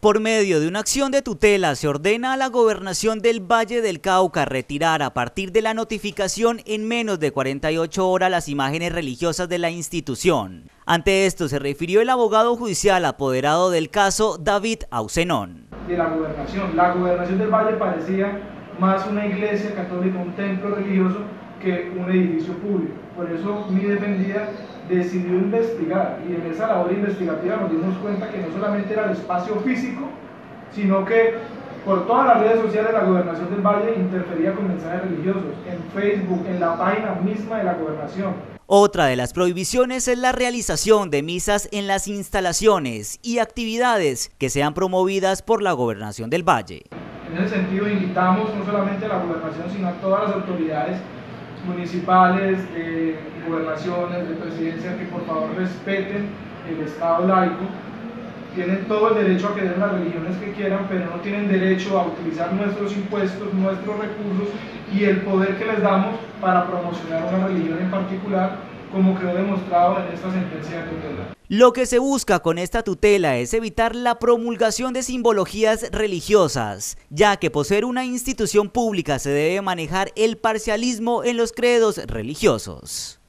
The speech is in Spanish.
Por medio de una acción de tutela se ordena a la gobernación del Valle del Cauca retirar a partir de la notificación en menos de 48 horas las imágenes religiosas de la institución. Ante esto se refirió el abogado judicial apoderado del caso David Ausenón. De la gobernación, la gobernación del Valle parecía más una iglesia católica, un templo religioso que un edificio público. Por eso mi defendida decidió investigar y en esa labor investigativa nos dimos cuenta que no solamente era el espacio físico, sino que por todas las redes sociales la gobernación del Valle interfería con mensajes religiosos, en Facebook, en la página misma de la gobernación. Otra de las prohibiciones es la realización de misas en las instalaciones y actividades que sean promovidas por la gobernación del Valle. En ese sentido invitamos no solamente a la gobernación, sino a todas las autoridades municipales, de gobernaciones, de presidencia, que por favor respeten el Estado laico. Tienen todo el derecho a querer las religiones que quieran, pero no tienen derecho a utilizar nuestros impuestos, nuestros recursos y el poder que les damos para promocionar una religión en particular como quedó demostrado en esta sentencia de tutela. Lo que se busca con esta tutela es evitar la promulgación de simbologías religiosas, ya que por ser una institución pública se debe manejar el parcialismo en los credos religiosos.